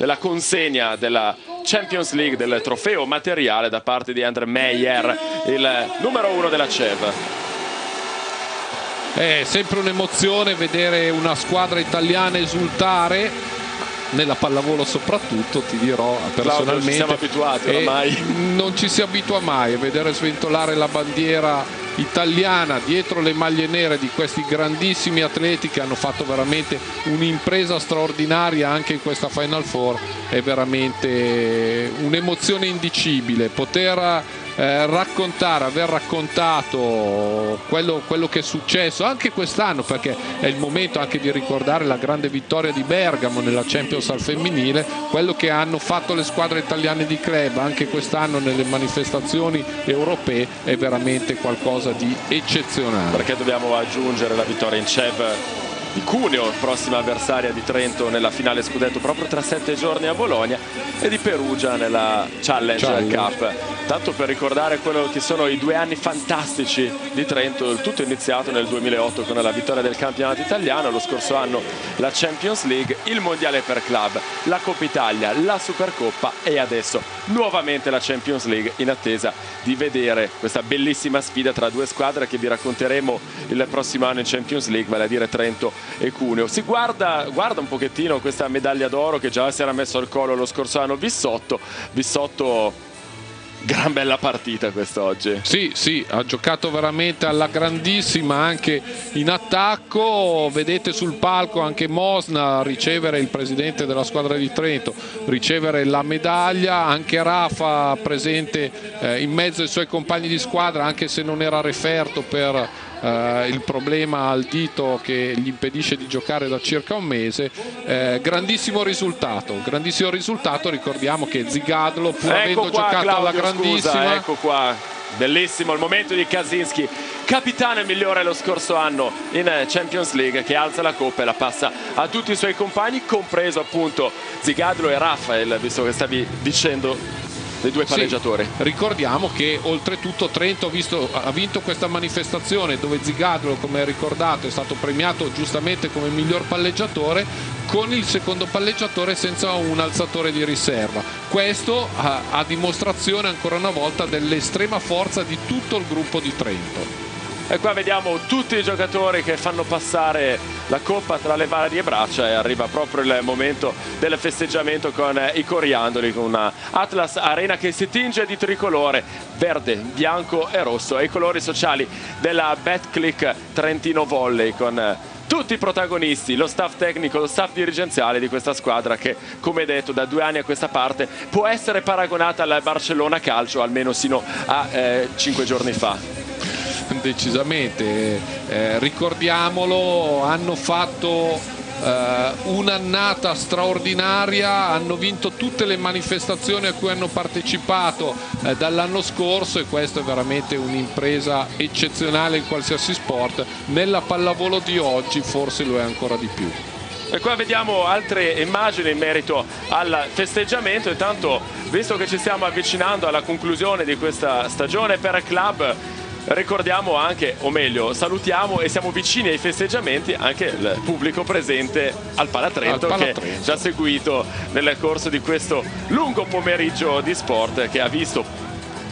della consegna della Champions League, del trofeo materiale da parte di Andre Meyer, il numero uno della CEV. È sempre un'emozione vedere una squadra italiana esultare nella pallavolo soprattutto ti dirò personalmente Claudio, ci siamo abituati ormai non ci si abitua mai a vedere sventolare la bandiera italiana dietro le maglie nere di questi grandissimi atleti che hanno fatto veramente un'impresa straordinaria anche in questa Final Four. È veramente un'emozione indicibile. Poter eh, raccontare, aver raccontato quello, quello, che è successo anche quest'anno perché è il momento anche di ricordare la grande vittoria di Bergamo nella Champions al femminile, quello che hanno fatto le squadre italiane di club anche quest'anno nelle manifestazioni europee è veramente qualcosa di eccezionale. Perché dobbiamo aggiungere la vittoria in CEV Cuneo, prossima avversaria di Trento nella finale scudetto proprio tra sette giorni a Bologna e di Perugia nella Challenge, Challenge. Cup. Tanto per ricordare quello che sono i due anni fantastici di Trento, tutto iniziato nel 2008 con la vittoria del campionato italiano, lo scorso anno la Champions League, il mondiale per club, la Coppa Italia, la Supercoppa e adesso nuovamente la Champions League in attesa di vedere questa bellissima sfida tra due squadre che vi racconteremo il prossimo anno in Champions League, vale a dire Trento e Cuneo. Si guarda, guarda un pochettino questa medaglia d'oro che già si era messo al collo lo scorso anno Vissotto, Vissotto gran bella partita quest'oggi. Sì, sì, ha giocato veramente alla grandissima anche in attacco. Vedete sul palco anche Mosna ricevere il presidente della squadra di Trento, ricevere la medaglia, anche Rafa presente eh, in mezzo ai suoi compagni di squadra, anche se non era referto per eh, il problema al dito che gli impedisce di giocare da circa un mese. Eh, grandissimo risultato, grandissimo risultato, ricordiamo che Zigadlo pur ecco avendo qua, giocato Claudio, alla grandissima... Scusa, ecco qua, bellissimo il momento di Kaczynski capitano migliore lo scorso anno in Champions League che alza la coppa e la passa a tutti i suoi compagni compreso appunto Zigadlo e Rafael visto che stavi dicendo dei due palleggiatori. Sì, ricordiamo che oltretutto Trento ha, visto, ha, vinto questa manifestazione dove Zigadlo, come ricordato, è stato premiato giustamente come miglior palleggiatore con il secondo palleggiatore senza un alzatore di riserva. Questo a, a dimostrazione ancora una volta dell'estrema forza di tutto il gruppo di Trento e qua vediamo tutti i giocatori che fanno passare la coppa tra le varie braccia e arriva proprio il momento del festeggiamento con i coriandoli con una Atlas Arena che si tinge di tricolore verde, bianco e rosso. E i colori sociali della Betclick Trentino Volley con tutti i protagonisti, lo staff tecnico, lo staff dirigenziale di questa squadra che, come detto, da due anni a questa parte può essere paragonata al Barcellona Calcio, almeno sino a eh, cinque giorni fa decisamente. Eh, ricordiamolo, hanno fatto eh, un'annata straordinaria, hanno vinto tutte le manifestazioni a cui hanno partecipato eh, dall'anno scorso e questa è veramente un'impresa eccezionale in qualsiasi sport. Nella pallavolo di oggi forse lo è ancora di più. E qua vediamo altre immagini in merito al festeggiamento. Intanto, visto che ci stiamo avvicinando alla conclusione di questa stagione per club, ricordiamo anche, o meglio, salutiamo e siamo vicini ai festeggiamenti anche il pubblico presente al Palatrento, al Palatrento. che ci ha seguito nel corso di questo lungo pomeriggio di sport che ha visto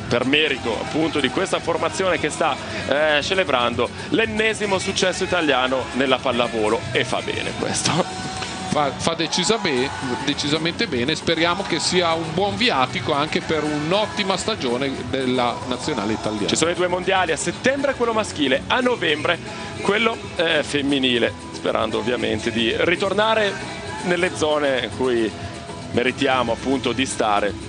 per merito appunto di questa formazione che sta eh, celebrando l'ennesimo successo italiano nella pallavolo e fa bene questo fa, fa decisa be, decisamente bene. Speriamo che sia un buon viatico anche per un'ottima stagione della nazionale italiana. Ci sono i due mondiali a settembre quello maschile a novembre quello eh, femminile sperando ovviamente di ritornare nelle zone in cui meritiamo appunto di stare.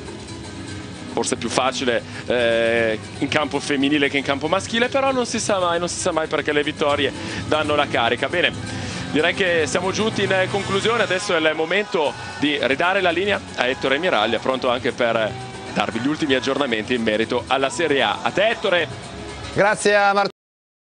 Forse è più facile eh, in campo femminile che in campo maschile però non si sa mai non si sa mai perché le vittorie danno la carica. Bene direi che siamo giunti in conclusione. Adesso è il momento di ridare la linea a Ettore Miraglia pronto anche per darvi gli ultimi aggiornamenti in merito alla Serie A. A te Ettore. Grazie a Martino